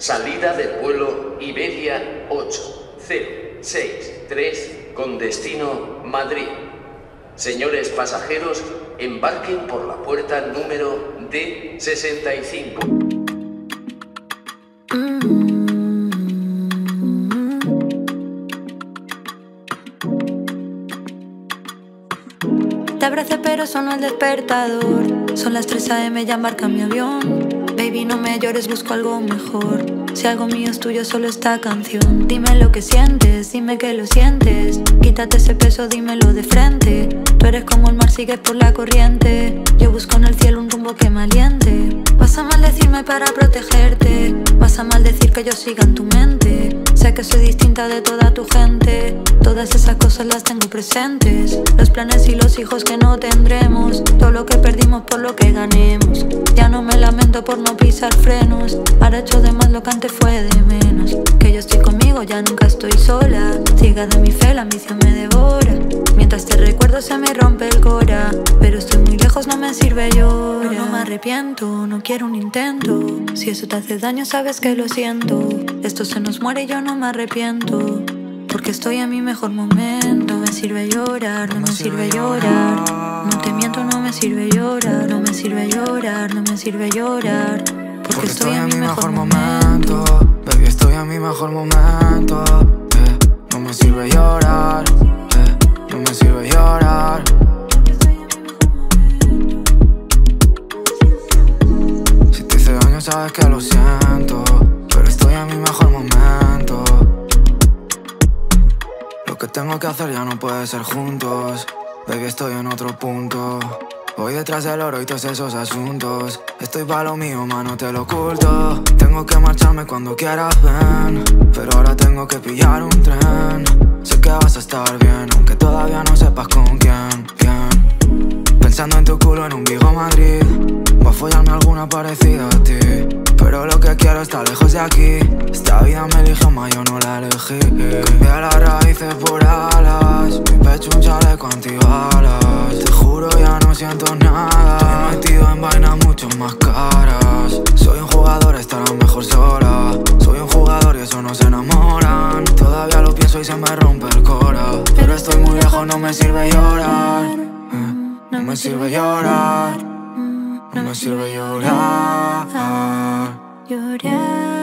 Salida del vuelo Iberia 8063 con destino Madrid. Señores pasajeros, embarquen por la puerta número D65. Te abracé pero sonó el despertador Son las 3 a.m. ya embarca mi avión Baby no me llores, busco algo mejor. Si algo mío es tuyo, solo esta canción. Dime lo que sientes, dime que lo sientes. Quítate ese peso, dímelo de frente. Tú eres como el mar, sigues por la corriente. Yo busco en el cielo un rumbo que me aliente. Vas a maldecirme para protegerte. Vas a maldecir que yo siga en tu mente. Sé que soy distinta de toda tu gente. Todas esas cosas las tengo presentes. Los planes y los hijos que no tendremos. Todo lo que perdimos por lo que ganemos. Ya no por no pisar frenos. Ahora hecho de más lo que antes fue de menos. Que yo estoy conmigo, ya nunca estoy sola. Siga de mi fe, la ambición me devora. Mientras te recuerdo se me rompe el cora. Pero estoy muy lejos, no me sirve llorar. No, no me arrepiento, no quiero un intento. Si eso te hace daño sabes que lo siento. Esto se nos muere y yo no me arrepiento. Porque estoy en mi mejor momento. Me sirve llorar, no me sirve llorar. No te miento, no me sirve llorar. No me sirve llorar, no me sirve llorar. Porque, estoy, en mi mejor momento. Baby, estoy en mi mejor momento. Eh, no me sirve llorar. Eh, no me sirve llorar. Si te hice daño, sabes que lo siento. Pero estoy en mi mejor momento. Lo que tengo que hacer ya no puede ser juntos. Baby, estoy en otro punto. Voy detrás del oro y todos esos asuntos. Estoy pa' lo mío, mano, te lo oculto. Tengo que marcharme cuando quieras, ven. Pero ahora tengo que pillar un tren. Sé que vas a estar bien, aunque todavía no sepas con quién, quién. Pensando en tu culo en un Vigo Madrid. Va a follarme alguna parecida a ti. Pero lo que quiero está lejos de aquí. Esta vida me eligió, más yo no la elegí. Cambié las raíces por alas. Mi pecho un chaleco antibalas. Siento nada. Estoy metido en vainas mucho más caras. Soy un jugador, estará mejor sola. Soy un jugador y eso no se enamoran. Todavía lo pienso y se me rompe el cora. Pero estoy muy lejos, no me sirve llorar. No me sirve llorar. No me sirve llorar. Llorar.